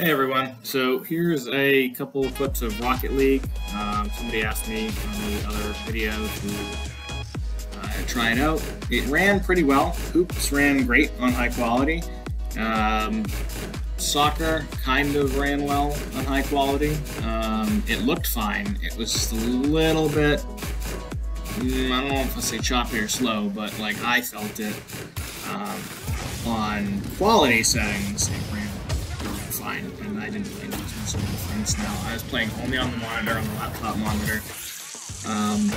Hey everyone, so here's a couple of clips of Rocket League. Um, somebody asked me on the other video to uh, try it out. It ran pretty well. Hoops ran great on high quality. Um, soccer kind of ran well on high quality. Um, it looked fine. It was just a little bit, mm, I don't know if I say choppy or slow, but like I felt it um, on quality settings. It fine, and I didn't really of a difference. Now I was playing only on the monitor, on the laptop monitor. Um,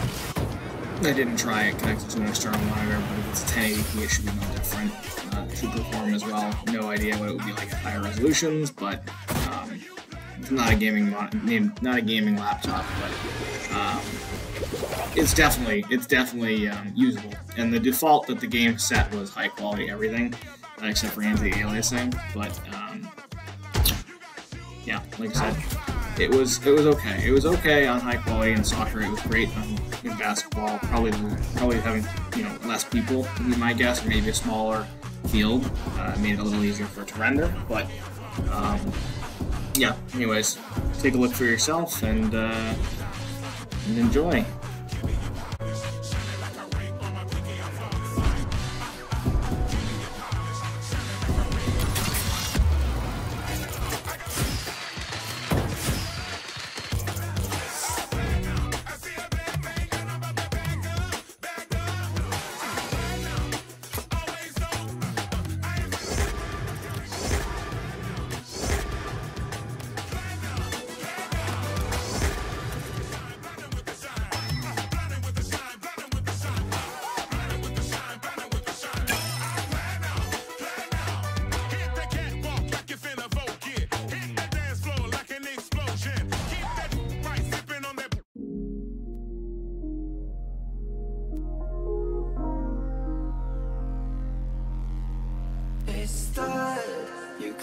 I didn't try it connected to an external monitor, but if it's 1080p, it should be no different. Uh, it should perform as well. No idea what it would be like at higher resolutions, but um, it's not a gaming not a gaming laptop, but um, it's definitely it's definitely um, usable. And the default that the game set was high quality everything, except for anti-aliasing. But um, yeah, like I said, it was it was okay. It was okay on high quality in soccer. It was great on, in basketball. Probably probably having you know less people would be my guess, maybe a smaller field uh, made it a little easier for it to render. But um, yeah, anyways, take a look for yourself and uh, and enjoy.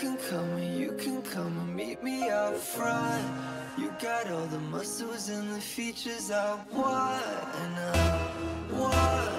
Can come and you can come and meet me out front. You got all the muscles and the features I want. And I want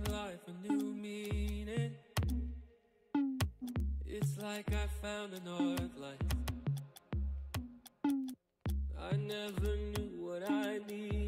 life a new meaning. It's like I found an art life. I never knew what I needed.